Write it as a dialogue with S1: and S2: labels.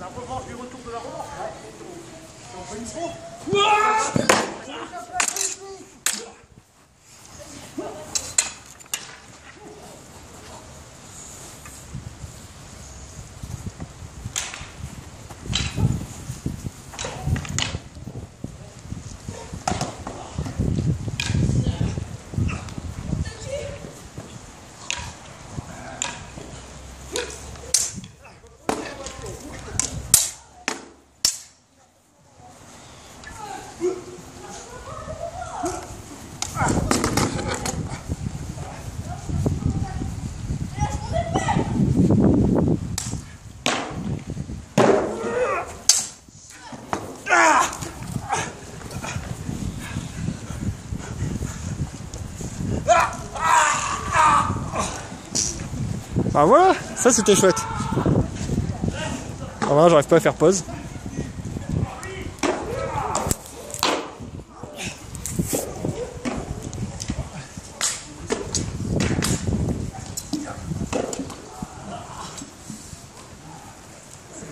S1: La revanche du retour de la revanche.
S2: Bah voilà, ça c'était chouette. Ah voilà, j'arrive pas à faire pause.